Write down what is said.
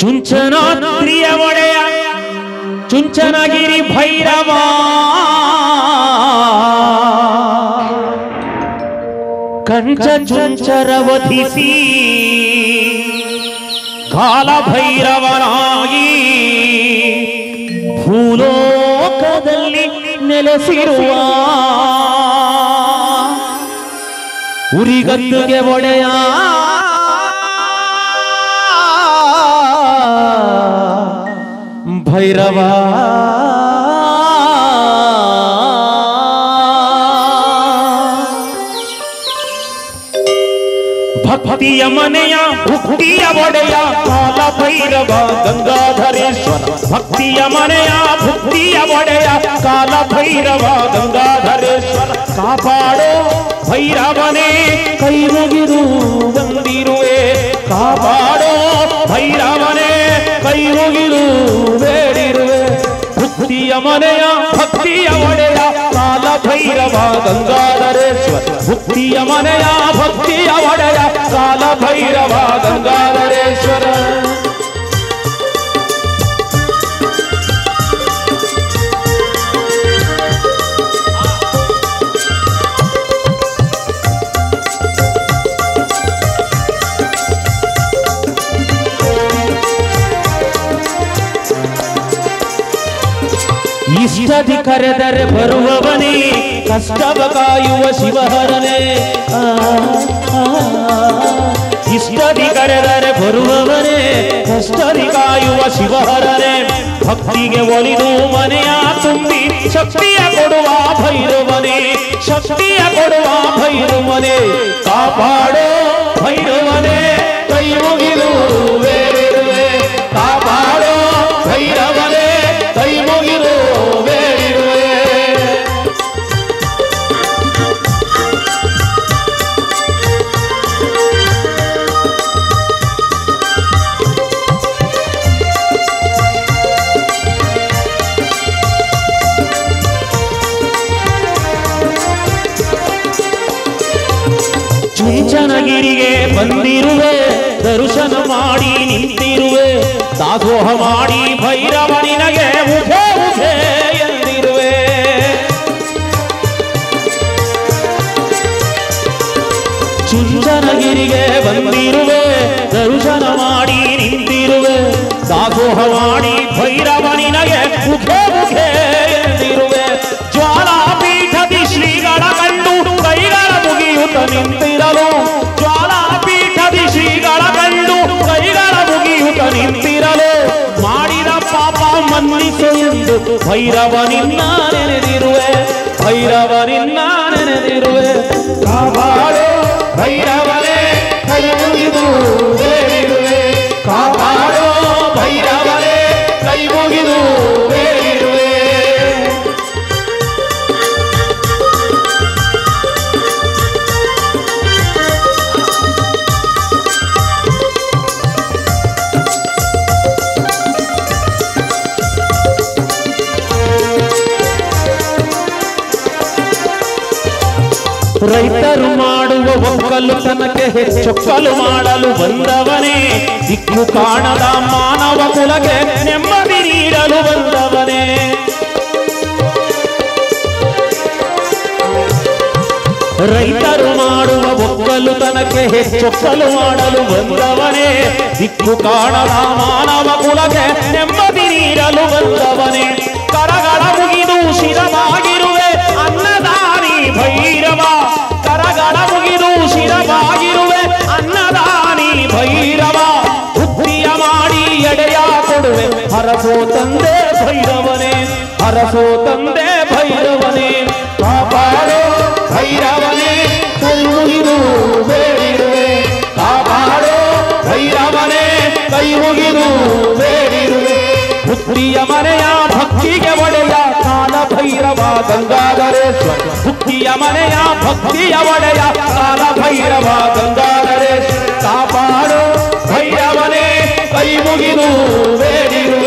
ಚುಂಚನಾದ್ರಿಯ ಒಡೆಯ ಚುಂಚನಗಿರಿ ಭೈರವ. ಕಂಚ ಚುಂಚರ ವಧಿಸಿ ಕಾಲ ಭೈರವನಾಗಿ ಭೂಲೋಕದಲ್ಲಿ ನೆಲೆಸಿರುವ. ಉರಿಗದ್ದುಗೆ ಒಡೆಯ ಭೈರವ ಭಕ್ತಿಯ ಮನೆಯ ಭಕ್ತಿಯ ಒಡೆಯ ಕಾಲ ಭೈರವ ಗಂಗಾಧರೇಶ್ವರ ಭಕ್ತಿಯ ಮನೆಯ ಭಕ್ತಿಯ ಒಡೆಯ ಕಾಲ ಭೈರವ ಗಂಗಾಧರೇಶ್ವರ ಕಾಪಾಡೋ ಭೈರವನೇ ಕೈ ಮುಗಿದು ಬಂದಿರುವೆ ಭಕ್ತಿಯ ಮನೆಯ ಭಕ್ತಿಯ ಒಡೆಯ ಕಾಲ ಭೈರವ ಗಂಗಾಧರೇಶ್ವರ ಭಕ್ತಿಯ ಮನೆಯ ಭಕ್ತಿಯ ಒಡೆಯ ಕಾಲ ಭೈರವ ಇಷ್ಟದಿ ಕರೆದರೆ ಬರುವವನೇ, ಕಷ್ಟವ ಕಾಯುವ ಶಿವಹರನೇ. ಇಷ್ಟದಿ ಕರೆದರೆ ಬರುವವನೇ, ಕಷ್ಟದಿ ಕಾಯುವ ಶಿವಹರನೇ. ಭಕ್ತಿಗೆ ಒಲಿದು ಮನೆಯ ತುಂಬಿ, ಶಕ್ತಿಯ ಕೊಡುವ ಭೈರವನೇ, ಶಕ್ತಿಯ ಕೊಡುವ ಭೈರವನೇ. ಕಾಪಾಡೋ ಭೈರವನೇ, ಕೈ ಮುಗಿದು ಚುಂಚನಗಿರಿಗೆ ಬಂದಿರುವೆ, ದರ್ಶನ ಮಾಡಿ ನಿಂತಿರುವೆ, ದಾಸೋಹ ಮಾಡಿ ಭೈರವ ನಿನಗೆ ಉಭೆ ಉಭೆ ಎಂದಿರುವೆ. ಚುಂಚನಗಿರಿಗೆ ಬಂದಿರುವೆ, ದರ್ಶನ ಮಾಡಿ ನಿಂತಿರುವೆ, ದಾಸೋಹ ಮಾಡಿ ಮನ್ನಿಸು ಎಂದು ಭೈರವ ನಿನ್ನ ನೆನೆದಿರುವೆ ಭೈರವ ನಿನ್ನ ನೆನೆದಿರುವೆ ಕಾಪಾಡು, ಭೈರವನೇ ಕೈ ಮುಗಿದು ಕಾಪಾಡೋ, ಭೈರವನೇ ಕೈ ರೈತರು ಮಾಡುವ ಒಕ್ಕಲುತನಕ್ಕೆ ಹೆಚ್ಚೊಕ್ಕಲು ಮಾಡಲು ಬಂದವನೇ. ದಿಕ್ಕು ಕಾಣದ ಮಾನವ ಕುಲಕ್ಕೆ ನೆಮ್ಮದಿ ನೀಡಲು ಬಂದವನೇ. ರೈತರು ಮಾಡುವ ಒಕ್ಕಲುತನಕ್ಕೆ ಹೆಚ್ಚೊಕ್ಕಲು ಮಾಡಲು ಬಂದವನೇ. ದಿಕ್ಕು ಕಾಣದ ಮಾನವ ಕುಲಕ್ಕೆ ನೆಮ್ಮದಿ ನೀಡಲು ಬಂದವನೇ. ಕರಗಳ ಮುಗಿದು ಶಿರವಾಗಿರುವೆ ಹರಸೋ ತಂದೆ ಭೈರವನೇ ಹರಸೋ ತಂದೆ ಭೈರವನೇ ಕಾಪಾಡೋ ಭೈರವನೇ ಕೈ ಮುಗಿದು ಬೇಡಿರುವೆ ಕಾಪಾಡೋ ಭೈರವನೇ ಕೈ ಮುಗಿದು ಬೇಡಿರುವೆ ಬುದ್ಧಿಯ ಮನೆಯ ಭಕ್ತಿಗೆ ಒಡೆಯ ಕಾಲ ಭೈರವ ಗಂಗಾಧರೇಶ್ವರ ಬುದ್ಧಿಯ ಮನೆಯ ಭಕ್ತಿಯ ಒಡೆಯ ಕಾಲ ಭೈರವ ಗಂಗಾಧರೇಶ್ವರ ಕಾಪಾಡೋ ಭೈರವನೇ ಕೈ ಮುಗಿದು ಬೇಡಿರುವೆ